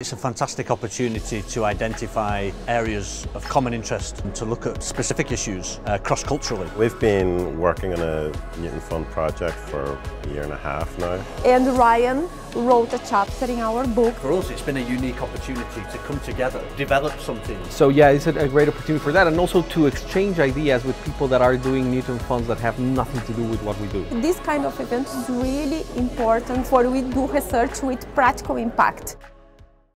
It's a fantastic opportunity to identify areas of common interest and to look at specific issues uh, cross-culturally. We've been working on a Newton Fund project for a year and a half now. And Ryan wrote a chapter in our book. For us it's been a unique opportunity to come together, develop something. So yeah, it's a great opportunity for that and also to exchange ideas with people that are doing Newton funds that have nothing to do with what we do. This kind of event is really important for we do research with practical impact.